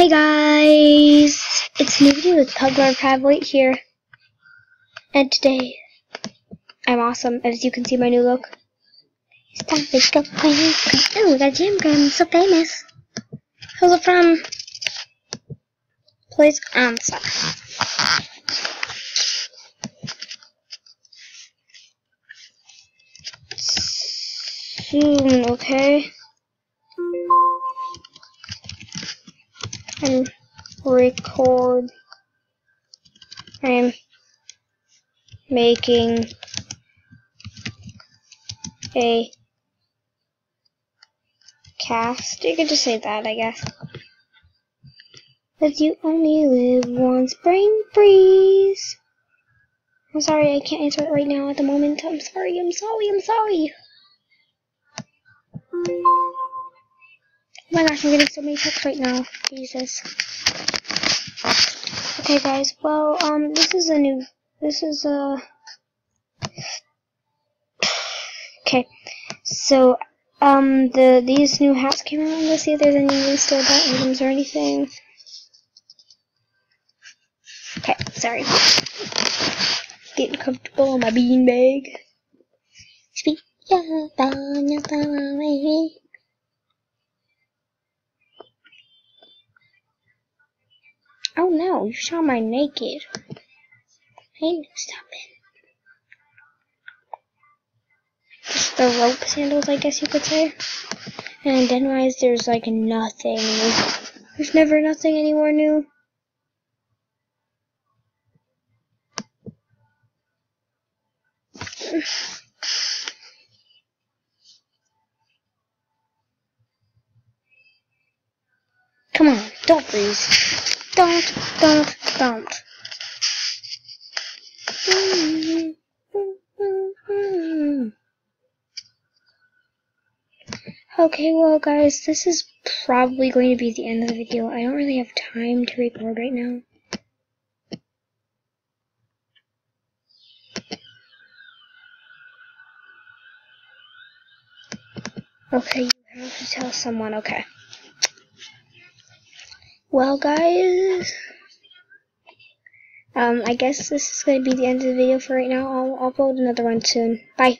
Hey guys, it's Nudie with Pugler Pavlate here, and today I'm awesome. As you can see, my new look. It's time go. Oh, that jam gram, so famous. Who's it from? Please answer. Soon, okay. And record I'm making a cast. You could just say that, I guess. Cause you only live once, brain freeze. I'm sorry, I can't answer it right now at the moment. I'm sorry, I'm sorry, I'm sorry. My gosh, I'm getting so many texts right now. Jesus. Okay, guys. Well, um, this is a new. This is a. Okay, so um, the these new hats came out. Let's see if there's any new store bought items or anything. Okay, sorry. Getting comfortable in my beanbag. Speak. Oh no, you saw my naked. Hey, stop it. Just the rope sandals, I guess you could say. And then wise there's like nothing. There's never nothing anymore new. Come on, don't freeze. Don't, don't, don't. Okay, well guys, this is probably going to be the end of the video. I don't really have time to record right now. Okay, you have to tell someone, okay. Well, guys, um, I guess this is going to be the end of the video for right now. I'll upload another one soon. Bye.